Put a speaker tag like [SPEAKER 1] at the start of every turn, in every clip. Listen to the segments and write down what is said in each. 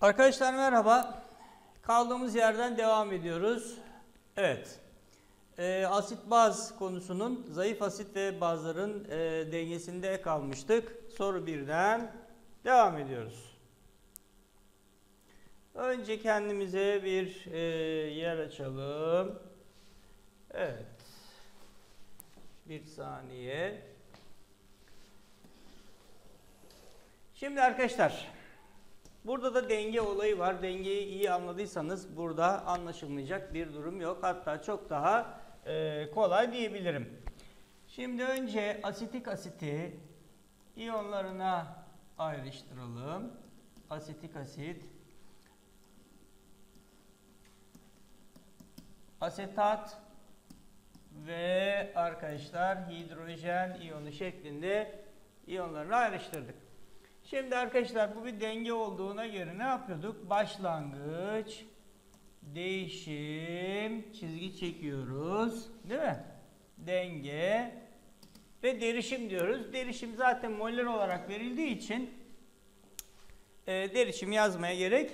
[SPEAKER 1] Arkadaşlar merhaba. Kaldığımız yerden devam ediyoruz. Evet. Ee, asit baz konusunun zayıf asit ve bazların e, dengesinde kalmıştık. Soru birden devam ediyoruz. Önce kendimize bir e, yer açalım. Evet. Bir saniye. Şimdi arkadaşlar burada da denge olayı var. Dengeyi iyi anladıysanız burada anlaşılmayacak bir durum yok. Hatta çok daha e, kolay diyebilirim. Şimdi önce asitik asiti iyonlarına ayrıştıralım. Asitik asit asetat ve arkadaşlar hidrojen iyonu şeklinde iyonlarını ayrıştırdık. Şimdi arkadaşlar bu bir denge olduğuna göre ne yapıyorduk? Başlangıç, değişim, çizgi çekiyoruz. Değil mi? Denge ve derişim diyoruz. Derişim zaten moller olarak verildiği için e, derişim yazmaya gerek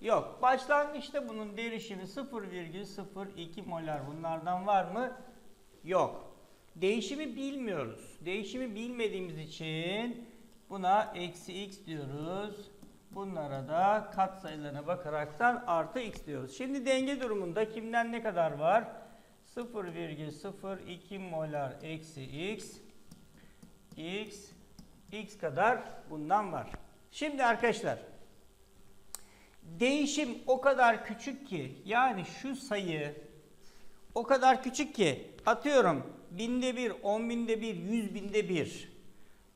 [SPEAKER 1] yok. Başlangıçta bunun derişimi 0,02 molar. Bunlardan var mı? Yok. Değişimi bilmiyoruz. Değişimi bilmediğimiz için buna eksi x diyoruz. Bunlara da katsayılarına bakaraktan artı x diyoruz. Şimdi denge durumunda kimden ne kadar var? 0,02 molar eksi x x x kadar bundan var. Şimdi arkadaşlar değişim o kadar küçük ki yani şu sayı o kadar küçük ki atıyorum binde bir, on binde bir, yüz binde bir.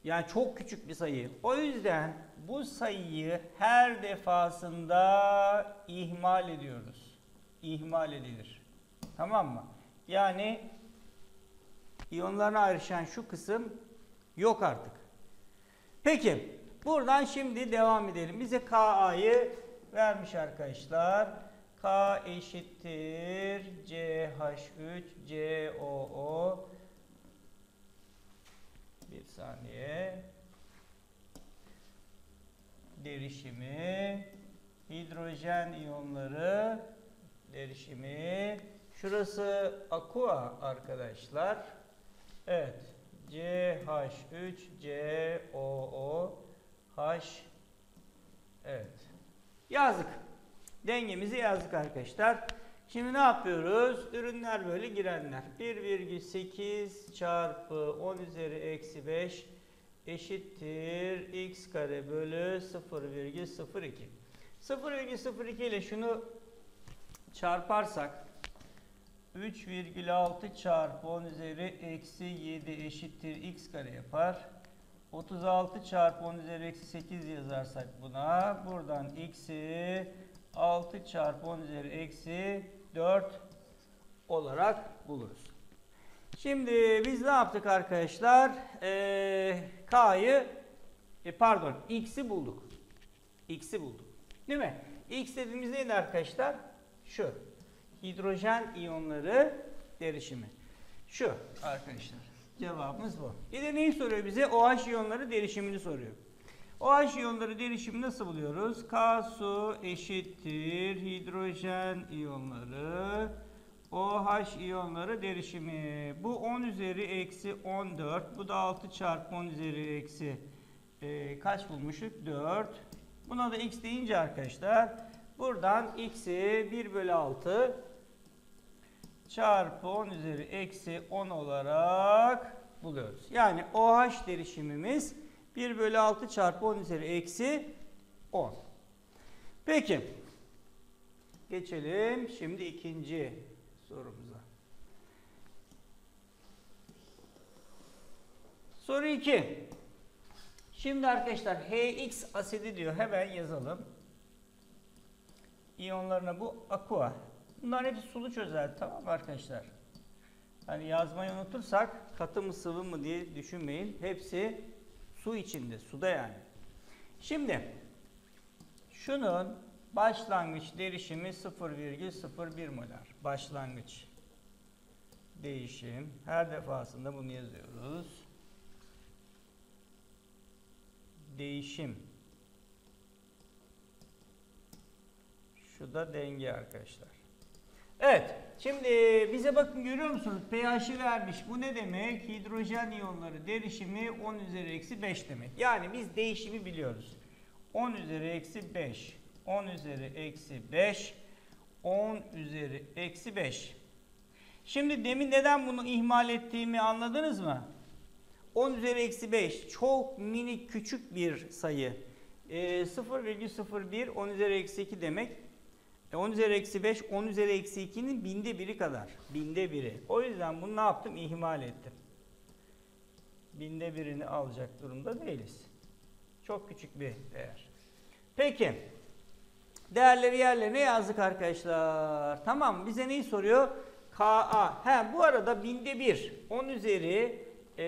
[SPEAKER 1] Yani çok küçük bir sayı. O yüzden bu sayıyı her defasında ihmal ediyoruz. İhmal edilir. Tamam mı? Yani iyonlarına ayrışan şu kısım yok artık. Peki buradan şimdi devam edelim. Bize Ka'yı vermiş arkadaşlar. K eşittir CH3 COO saniye. Derişimi hidrojen iyonları derişimi. Şurası aqua arkadaşlar. Evet CH3 COO H. Evet. Yazdık. Dengemizi yazdık arkadaşlar Şimdi ne yapıyoruz? Ürünler böyle girenler. 1,8 çarpı 10 üzeri eksi 5 eşittir x kare bölü 0,02. 0,02 ile şunu çarparsak 3,6 çarpı 10 üzeri eksi 7 eşittir x kare yapar. 36 çarpı 10 üzeri eksi 8 yazarsak buna buradan x'i 6 çarpı 10 üzeri eksi 4 olarak buluruz. Şimdi biz ne yaptık arkadaşlar? Ee, K'yı e, pardon X'i bulduk. X'i bulduk. Değil mi? X dediğimiz neydi arkadaşlar? Şu. Hidrojen iyonları derişimi. Şu arkadaşlar. Cevabımız bu. Bir de neyi soruyor bize? OH iyonları derişimini soruyor. OH iyonları derişimi nasıl buluyoruz? K su eşittir hidrojen iyonları OH iyonları derişimi. Bu 10 üzeri eksi 14. Bu da 6 çarpı 10 üzeri eksi e, kaç bulmuşuk? 4. Buna da x deyince arkadaşlar buradan x'i 1 bölü 6 çarpı 10 üzeri eksi 10 olarak buluyoruz. Yani OH derişimimiz 1 bölü 6 çarpı 10 üzeri eksi 10. Peki. Geçelim şimdi ikinci sorumuza. Soru 2. Şimdi arkadaşlar HX asidi diyor. Hemen yazalım. İyonlarına bu aqua. Bunların hepsi sulu çözel. Tamam mı arkadaşlar? Hani yazmayı unutursak katı mı sıvı mı diye düşünmeyin. Hepsi su içinde. Suda yani. Şimdi şunun başlangıç derişimi 0,01 molar. Başlangıç değişim. Her defasında bunu yazıyoruz. değişim Şu da denge arkadaşlar. Evet. Şimdi bize bakın görüyor musunuz? pH'i vermiş. Bu ne demek? Hidrojen iyonları derişimi 10 üzeri eksi 5 demek. Yani biz değişimi biliyoruz. 10 üzeri eksi 5. 10 üzeri eksi 5. 10 üzeri eksi 5. Şimdi demin neden bunu ihmal ettiğimi anladınız mı? 10 üzeri eksi 5 çok minik küçük bir sayı. E, 0,01 10 üzeri eksi 2 demek. E, 10 üzeri eksi 5 10 üzeri eksi 2'nin binde biri kadar. Binde biri. O yüzden bunu ne yaptım? İhmal ettim. Binde birini alacak durumda değiliz. Çok küçük bir değer. Peki. Değerleri yerlerine yazdık arkadaşlar. Tamam bize neyi soruyor? Ka. He bu arada binde bir. 10 üzeri e,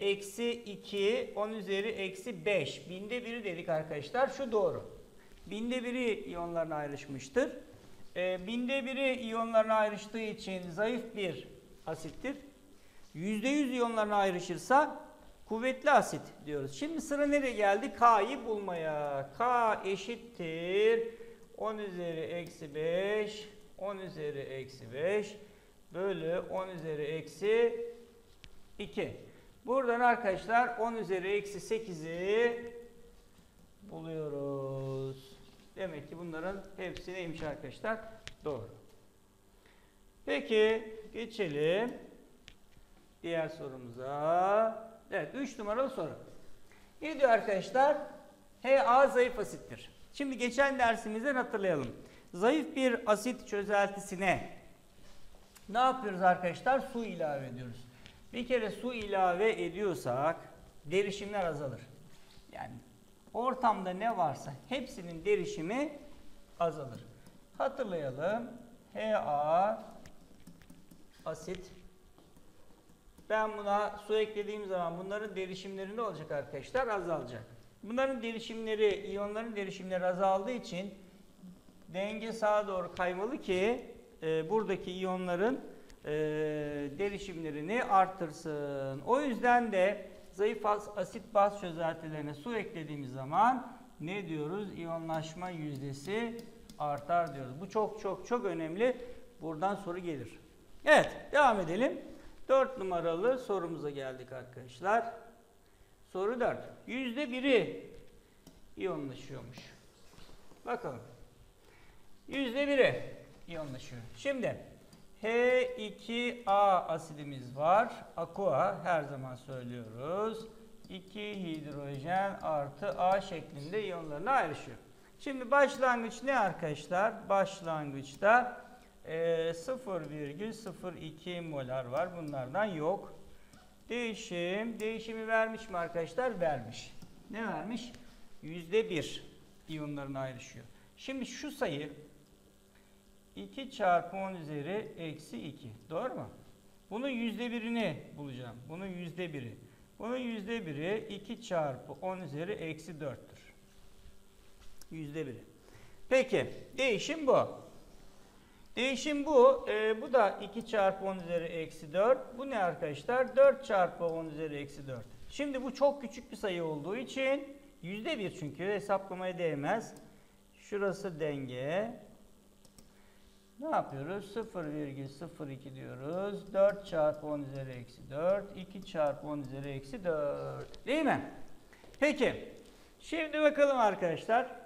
[SPEAKER 1] eksi 2, 10 üzeri eksi 5. Binde biri dedik arkadaşlar. Şu doğru. Binde biri iyonlarına ayrışmıştır. E, binde biri iyonlarına ayrıştığı için zayıf bir asittir. %100 iyonlarına ayrışırsa kuvvetli asit diyoruz. Şimdi sıra nereye geldi? K'yı bulmaya. K eşittir 10 üzeri eksi 5, 10 üzeri eksi 5 bölü 10 üzeri eksi 2. Buradan arkadaşlar 10 üzeri eksi 8'i buluyoruz. Demek ki bunların hepsi neymiş arkadaşlar? Doğru. Peki geçelim diğer sorumuza. Evet 3 numaralı soru. Ne diyor arkadaşlar? HA zayıf asittir. Şimdi geçen dersimizden hatırlayalım. Zayıf bir asit çözeltisine ne yapıyoruz arkadaşlar? Su ilave ediyoruz. Bir kere su ilave ediyorsak derişimler azalır. Yani ortamda ne varsa hepsinin derişimi azalır. Hatırlayalım. Ha asit. Ben buna su eklediğim zaman bunların derişimleri ne olacak arkadaşlar? Azalacak. Bunların derişimleri, iyonların derişimleri azaldığı için denge sağa doğru kaymalı ki e, buradaki iyonların e, derişimlerini artırsın. O yüzden de zayıf asit baz çözeltilerine su eklediğimiz zaman ne diyoruz? İyonlaşma yüzdesi artar diyoruz. Bu çok çok çok önemli. Buradan soru gelir. Evet devam edelim. 4 numaralı sorumuza geldik arkadaşlar. Soru 4. Yüzde biri iyonlaşıyormuş. Bakalım. Yüzde biri iyonlaşıyor. Şimdi H2A asidimiz var. Aqua her zaman söylüyoruz. 2 hidrojen artı A şeklinde iyonlarına ayrışıyor. Şimdi başlangıç ne arkadaşlar? Başlangıçta e, 0,02 molar var. Bunlardan yok. Değişim. Değişimi vermiş mi arkadaşlar? Vermiş. Ne vermiş? %1 iyonlarına ayrışıyor. Şimdi şu sayı 2 çarpı 10 üzeri eksi 2. Doğru mu? Bunun yüzde birini bulacağım. Bunun yüzde biri. Bunun yüzde biri 2 çarpı 10 üzeri eksi 4'tür. Yüzde biri. Peki değişim bu. Değişim bu. Ee, bu da 2 çarpı 10 üzeri eksi 4. Bu ne arkadaşlar? 4 çarpı 10 üzeri eksi 4. Şimdi bu çok küçük bir sayı olduğu için yüzde bir çünkü hesaplamaya değmez. Şurası denge. Ne yapıyoruz? 0,02 diyoruz. 4 çarpı 10 üzeri eksi 4. 2 çarpı 10 üzeri eksi 4. Değil mi? Peki. Şimdi bakalım arkadaşlar.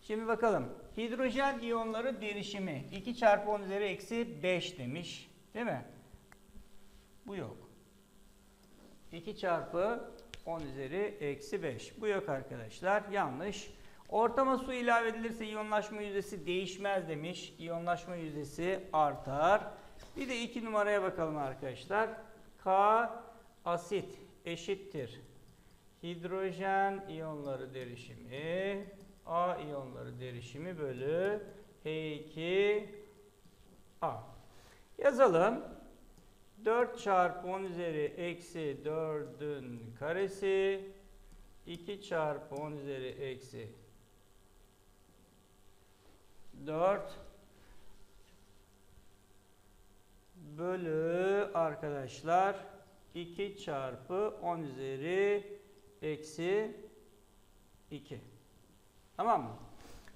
[SPEAKER 1] Şimdi bakalım. Hidrojen iyonları derişimi 2 çarpı 10 üzeri eksi 5 demiş. Değil mi? Bu yok. 2 çarpı 10 üzeri eksi 5. Bu yok arkadaşlar. Yanlış. Ortama su ilave edilirse iyonlaşma yüzdesi değişmez demiş. İyonlaşma yüzdesi artar. Bir de 2 numaraya bakalım arkadaşlar. K asit eşittir. Hidrojen iyonları derişimi A iyonları derişimi bölü H2A. Yazalım. 4 çarpı 10 üzeri eksi 4'ün karesi 2 çarpı 10 üzeri eksi 4 bölü arkadaşlar 2 çarpı 10 üzeri eksi 2. Tamam mı?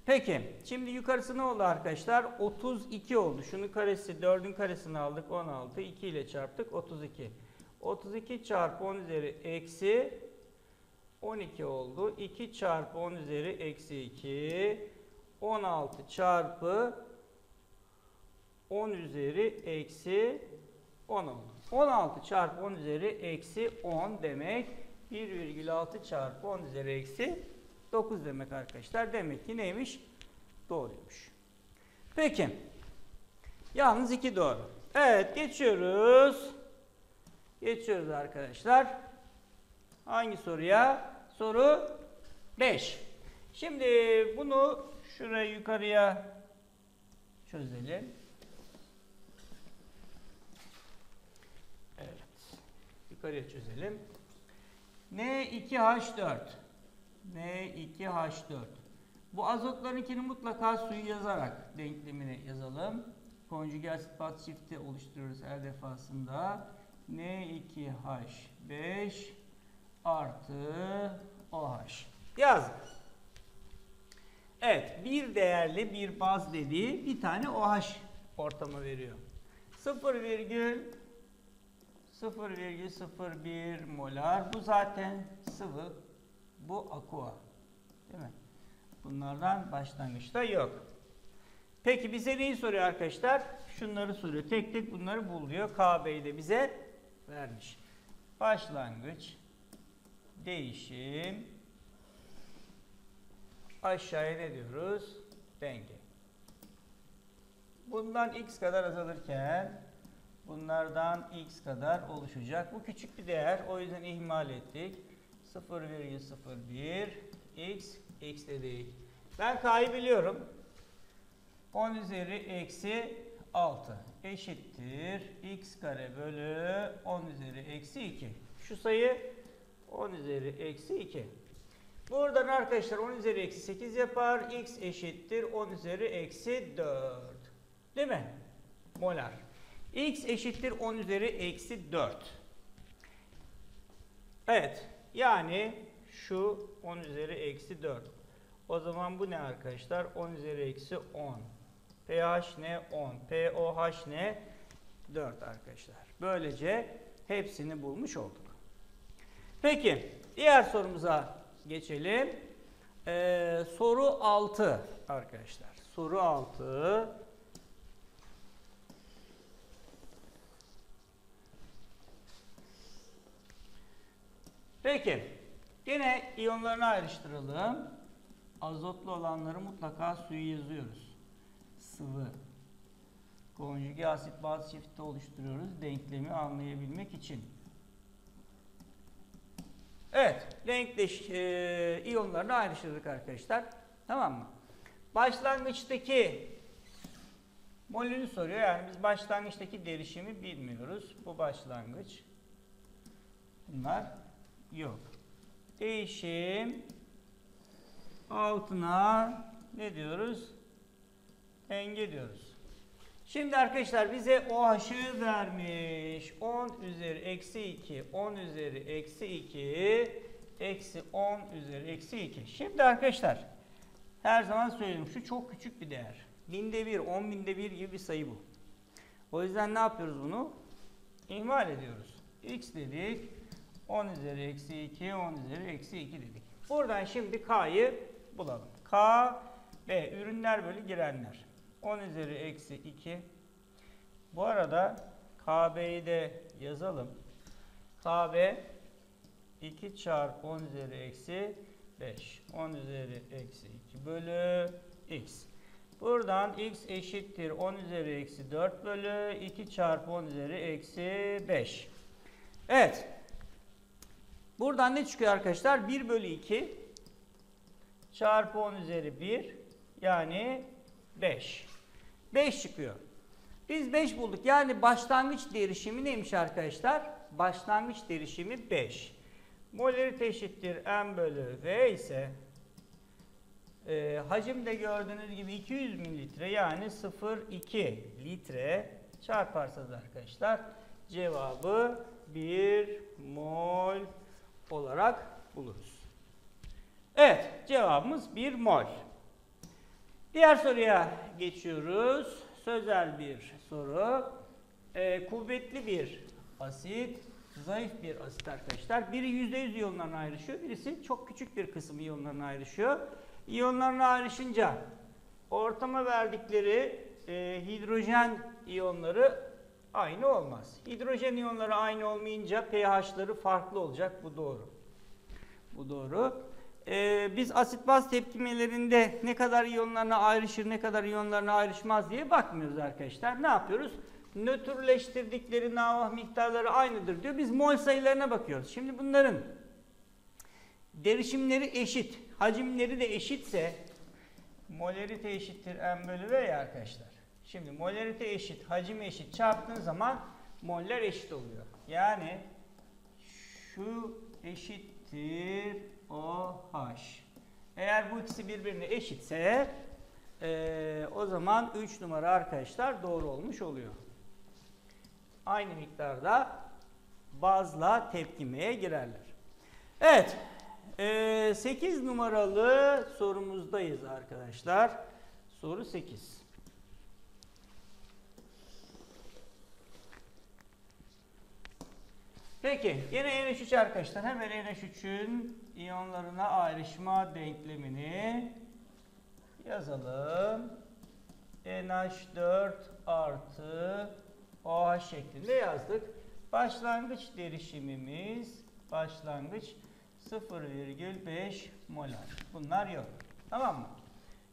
[SPEAKER 1] Peki şimdi yukarısı ne oldu arkadaşlar? 32 oldu. Şunun karesi 4'ün karesini aldık 16. 2 ile çarptık 32. 32 çarpı 10 üzeri eksi 12 oldu. 2 çarpı 10 üzeri eksi 2. 16 çarpı 10 üzeri eksi 10 oldu. 16 çarpı 10 üzeri eksi 10 demek 1,6 çarpı 10 üzeri eksi 9 demek arkadaşlar. Demek ki neymiş? Doğruymuş. Peki. Yalnız 2 doğru. Evet geçiyoruz. Geçiyoruz arkadaşlar. Hangi soruya? Soru 5. Şimdi bunu şuraya yukarıya çözelim. Evet. Yukarıya çözelim. N2H4 N2H4 Bu azotlarınkini mutlaka suyu yazarak denklemini yazalım. Konjüge asit baz çifti oluşturuyoruz her defasında. N2H5 artı OH. Yazdık. Evet, bir değerli bir baz dediği bir tane OH ortamı veriyor. 0,0,01 molar. Bu zaten sıvı. Bu aqua. Değil mi? Bunlardan başlangıçta yok. Peki bize neyi soruyor arkadaşlar? Şunları soruyor. Tek tek bunları bul diyor. KB'yi de bize vermiş. Başlangıç, değişim, aşağıya ne diyoruz? Denge. Bundan x kadar azalırken bunlardan x kadar oluşacak. Bu küçük bir değer. O yüzden ihmal ettik. 0,01 x x dedik. Ben k'yı biliyorum. 10 üzeri eksi 6 eşittir x kare bölü 10 üzeri eksi 2. Şu sayı 10 üzeri eksi 2. Buradan arkadaşlar 10 üzeri eksi 8 yapar. x eşittir 10 üzeri eksi 4. Değil mi? Molar. x eşittir 10 üzeri eksi 4. Evet. Yani şu 10 üzeri eksi 4. O zaman bu ne arkadaşlar? 10 üzeri eksi 10. pH ne? 10. pOH ne? 4 arkadaşlar. Böylece hepsini bulmuş olduk. Peki diğer sorumuza geçelim. Ee, soru 6 arkadaşlar. Soru 6. Peki. Yine iyonlarını ayrıştıralım. Azotlu olanları mutlaka suyu yazıyoruz. Sıvı. Konjüge asit baz çifti oluşturuyoruz denklemi anlayabilmek için. Evet, denkleş e, iyonlarını ayrıştırdık arkadaşlar. Tamam mı? Başlangıçtaki molünü soruyor. Yani biz başlangıçtaki derişimi bilmiyoruz. Bu başlangıç. Bunlar yok. Değişim altına ne diyoruz? Denge diyoruz. Şimdi arkadaşlar bize OH'ı vermiş. 10 üzeri eksi 2, 10 üzeri eksi 2, eksi 10 üzeri eksi 2. Şimdi arkadaşlar her zaman söylüyorum şu çok küçük bir değer. Binde bir, on binde bir gibi bir sayı bu. O yüzden ne yapıyoruz bunu? İhmal ediyoruz. X dedik. 10 üzeri eksi 2, 10 üzeri eksi 2 dedik. Buradan şimdi K'yı bulalım. K, B ürünler bölü girenler. 10 üzeri eksi 2. Bu arada KB'yi de yazalım. KB 2 çarpı 10 üzeri eksi 5. 10 üzeri eksi 2 bölü x. Buradan x eşittir 10 üzeri eksi 4 bölü 2 çarpı 10 üzeri eksi 5. Evet. Buradan ne çıkıyor arkadaşlar? 1 bölü 2 çarpı 10 üzeri 1 yani 5. 5 çıkıyor. Biz 5 bulduk. Yani başlangıç derişimi neymiş arkadaşlar? Başlangıç derişimi 5. Molarite eşittir m bölü v ise e, hacimde gördüğünüz gibi 200 mililitre yani 0,2 litre çarparsanız arkadaşlar cevabı 1 mol olarak buluruz. Evet cevabımız 1 mol. Diğer soruya geçiyoruz. Sözel bir soru. Ee, kuvvetli bir asit, zayıf bir asit arkadaşlar. Biri %100 iyonlarına ayrışıyor, birisi çok küçük bir kısım iyonlarına ayrışıyor. İyonlarına ayrışınca ortama verdikleri e, hidrojen iyonları aynı olmaz. Hidrojen iyonları aynı olmayınca pH'ları farklı olacak. Bu doğru. Bu doğru. Ee, biz asit baz tepkimelerinde ne kadar iyonlarına ayrışır, ne kadar iyonlarına ayrışmaz diye bakmıyoruz arkadaşlar. Ne yapıyoruz? Nötrleştirdikleri NaOH miktarları aynıdır diyor. Biz mol sayılarına bakıyoruz. Şimdi bunların derişimleri eşit, hacimleri de eşitse molarite eşittir m bölü v ya arkadaşlar. Şimdi molarite eşit, hacim eşit çarptığın zaman moller eşit oluyor. Yani şu eşittir OH. Eğer bu ikisi birbirine eşitse eee, o zaman 3 numara arkadaşlar doğru olmuş oluyor. Aynı miktarda bazla tepkimeye girerler. Evet. eee, 8 numaralı sorumuzdayız arkadaşlar. Soru 8. Peki yine NH3 arkadaşlar hemen NH3'ün iyonlarına ayrışma denklemini yazalım. NH4 artı OH şeklinde yazdık. Başlangıç derişimimiz başlangıç 0,5 molar. Bunlar yok. Tamam mı?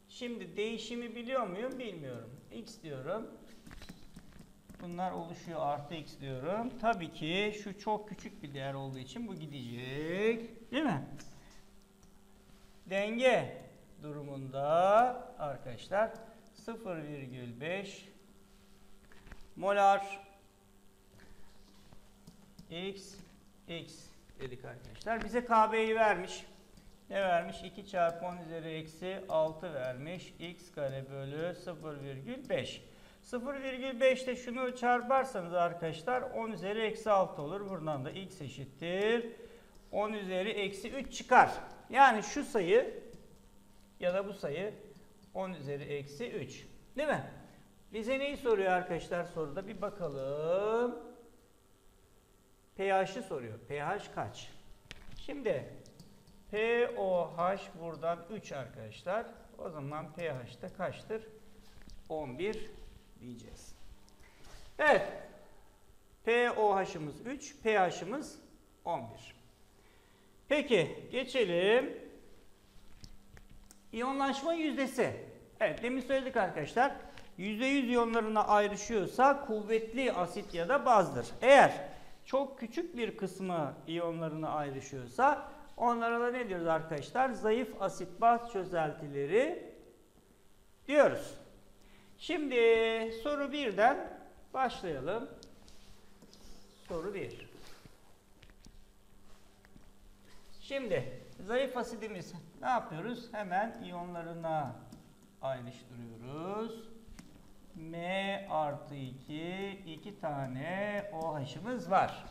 [SPEAKER 1] Şimdi değişimi biliyor muyum? Bilmiyorum. X diyorum. Bunlar oluşuyor artı x diyorum. Tabii ki şu çok küçük bir değer olduğu için bu gidecek. Değil mi? Denge durumunda arkadaşlar 0,5 molar x x dedik arkadaşlar. Bize KB'yi vermiş. Ne vermiş? 2 çarpı 10 üzeri eksi 6 vermiş. x kare bölü 0,5. 0,5'te şunu çarparsanız arkadaşlar 10 üzeri eksi 6 olur. Buradan da x eşittir. 10 üzeri eksi 3 çıkar. Yani şu sayı ya da bu sayı 10 üzeri eksi 3. Değil mi? Bize neyi soruyor arkadaşlar soruda? Bir bakalım. pH'ı soruyor. pH kaç? Şimdi pOH buradan 3 arkadaşlar. O zaman pH da kaçtır? 11 diyeceğiz. Evet. pOH'ımız 3, pH'ımız 11. Peki geçelim. İyonlaşma yüzdesi. Evet demin söyledik arkadaşlar. %100 iyonlarına ayrışıyorsa kuvvetli asit ya da bazdır. Eğer çok küçük bir kısmı iyonlarına ayrışıyorsa onlara da ne diyoruz arkadaşlar? Zayıf asit baz çözeltileri diyoruz. Şimdi soru 1'den başlayalım. Soru 1. Şimdi zayıf asidimiz ne yapıyoruz? Hemen iyonlarına ayrıştırıyoruz. M artı 2, 2 tane OH'ımız var.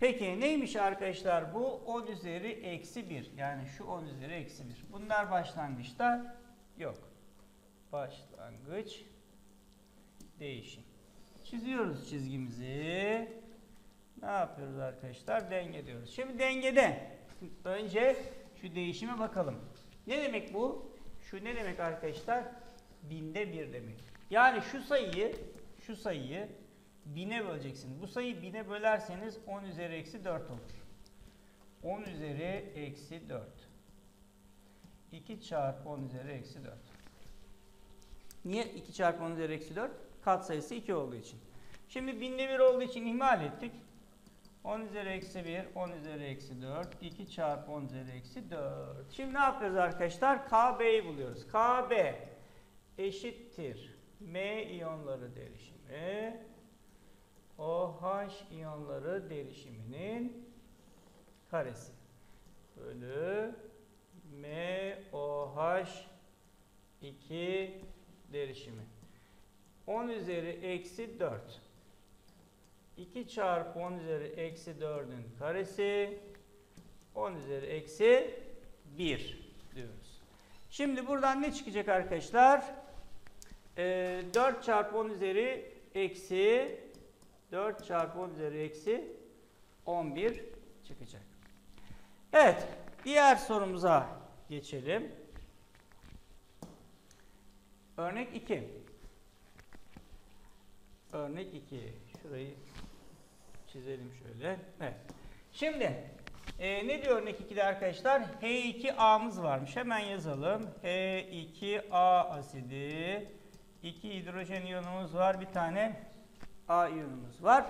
[SPEAKER 1] Peki neymiş arkadaşlar bu? 10 üzeri eksi 1. Yani şu 10 üzeri eksi 1. Bunlar başlangıçta yok. Başlangıç değişim. Çiziyoruz çizgimizi. Ne yapıyoruz arkadaşlar? Denge diyoruz. Şimdi dengede önce şu değişime bakalım. Ne demek bu? Şu ne demek arkadaşlar? Binde bir demek. Yani şu sayıyı şu sayıyı bine böleceksiniz. Bu sayıyı bine bölerseniz 10 üzeri eksi 4 olur. 10 üzeri eksi 4. 2 çarpı 10 üzeri eksi 4. Niye 2 çarpı 10 üzeri eksi 4? Kat sayısı 2 olduğu için. Şimdi binde 1 olduğu için ihmal ettik. 10 üzeri eksi 1, 10 üzeri eksi 4, 2 çarpı 10 üzeri eksi 4. Şimdi ne yapıyoruz arkadaşlar? KB'yi buluyoruz. KB eşittir M iyonları derişimi OH iyonları derişiminin karesi bölü MOH 2 derişimi. 10 üzeri eksi 4. 2 çarpı 10 üzeri eksi 4'ün karesi 10 üzeri eksi 1 diyoruz. Şimdi buradan ne çıkacak arkadaşlar? Ee, 4 çarpı 10 üzeri eksi 4 çarpı 10 üzeri eksi 11 çıkacak. Evet. Diğer sorumuza geçelim. Örnek 2. Örnek 2. Şurayı çizelim şöyle. Evet. Şimdi e, ne diyor örnek 2'de arkadaşlar? H2A'mız varmış. Hemen yazalım. H2A asidi. 2 hidrojen iyonumuz var. Bir tane A iyonumuz var.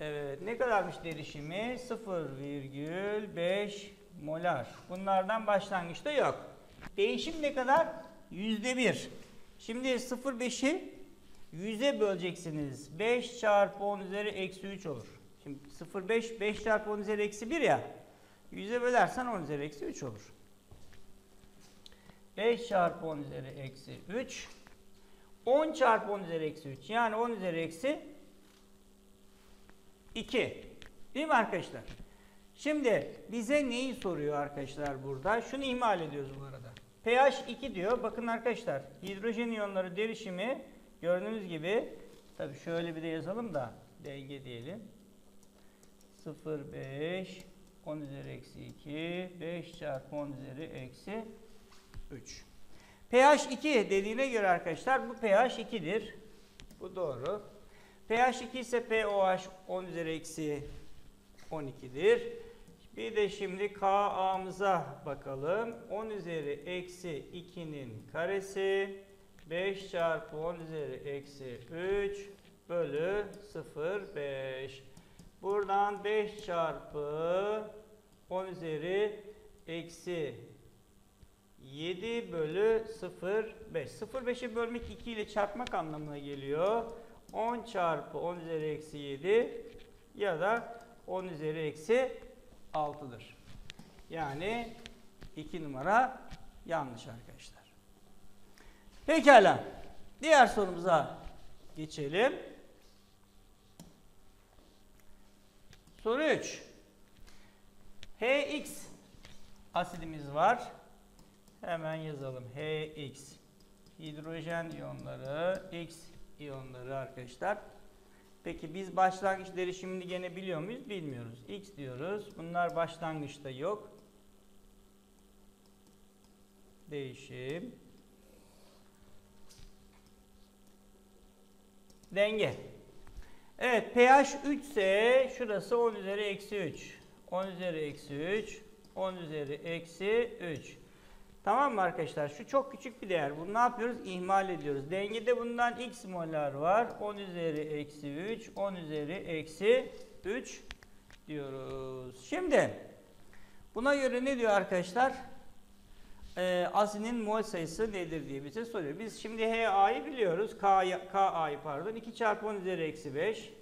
[SPEAKER 1] Evet, ne kadarmış derişimi? 0,5 molar. Bunlardan başlangıçta yok. Değişim ne kadar? %1. Şimdi 0,5'i 100'e böleceksiniz. 5 çarpı 10 üzeri eksi 3 olur. Şimdi 0,5 5 çarpı 10 üzeri eksi 1 ya. 100'e bölersen 10 üzeri eksi 3 olur. 5 çarpı 10 üzeri eksi 3. 10 çarpı 10 üzeri eksi 3. Yani 10 üzeri eksi 2. Değil mi arkadaşlar? Şimdi bize neyi soruyor arkadaşlar burada? Şunu ihmal ediyoruz bu arada. pH 2 diyor. Bakın arkadaşlar hidrojen iyonları derişimi gördüğünüz gibi tabi şöyle bir de yazalım da denge diyelim. 0,5 10 üzeri eksi 2 5 çarpı 10 üzeri eksi 3. pH 2 dediğine göre arkadaşlar bu pH 2'dir. Bu doğru pH 2 ise pOH 10 üzeri eksi 12'dir. Bir de şimdi KA'mıza bakalım. 10 üzeri eksi 2'nin karesi 5 çarpı 10 üzeri eksi 3 bölü 0,5. Buradan 5 çarpı 10 üzeri eksi 7 bölü 0,5. 0,5'i bölmek 2 ile çarpmak anlamına geliyor. 10 çarpı 10 üzeri eksi 7 ya da 10 üzeri eksi 6'dır. Yani 2 numara yanlış arkadaşlar. Pekala. Diğer sorumuza geçelim. Soru 3. HX asidimiz var. Hemen yazalım. HX. Hidrojen iyonları X iyonları arkadaşlar. Peki biz başlangıç derişimini gene biliyor muyuz? Bilmiyoruz. X diyoruz. Bunlar başlangıçta yok. Değişim. Denge. Evet pH 3 ise şurası 10 üzeri eksi 3. 10 üzeri eksi 3. 10 üzeri eksi 3. Tamam mı arkadaşlar? Şu çok küçük bir değer. Bunu ne yapıyoruz? İhmal ediyoruz. Dengede bundan x molar var. 10 üzeri eksi 3, 10 üzeri eksi 3 diyoruz. Şimdi buna göre ne diyor arkadaşlar? Ee, asinin mol sayısı nedir diye bize soruyor. Biz şimdi HA'yı biliyoruz. KA'yı pardon. 2 çarpı 10 üzeri eksi 5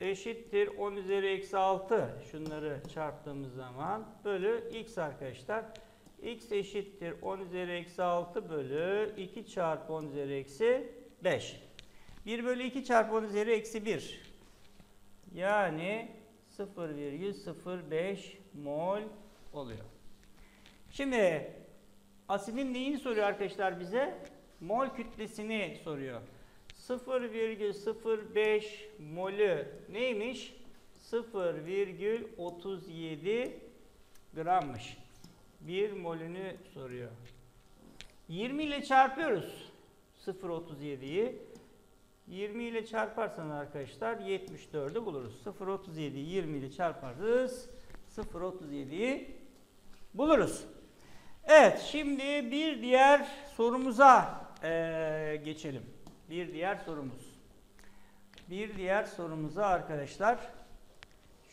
[SPEAKER 1] eşittir 10 üzeri eksi 6 şunları çarptığımız zaman bölü x arkadaşlar x eşittir 10 üzeri eksi 6 bölü 2 çarpı 10 üzeri eksi 5. 1 bölü 2 çarpı 10 üzeri eksi 1. Yani 0,05 mol oluyor. Şimdi asidin neyini soruyor arkadaşlar bize? Mol kütlesini soruyor. 0,05 molü neymiş? 0,37 grammış. 1 molünü soruyor. 20 ile çarpıyoruz 0.37'yi. 20 ile çarparsan arkadaşlar 74'ü buluruz. 0.37'yi 20 ile çarparız. 0.37'yi buluruz. Evet şimdi bir diğer sorumuza ee, geçelim. Bir diğer sorumuz. Bir diğer sorumuza arkadaşlar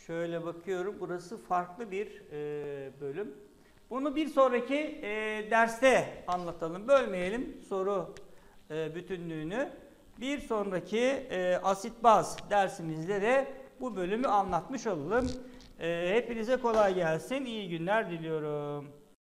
[SPEAKER 1] şöyle bakıyorum. Burası farklı bir e, bölüm. Bunu bir sonraki e, derste anlatalım. Bölmeyelim soru e, bütünlüğünü. Bir sonraki e, asit baz dersimizde de bu bölümü anlatmış olalım. E, hepinize kolay gelsin. İyi günler diliyorum.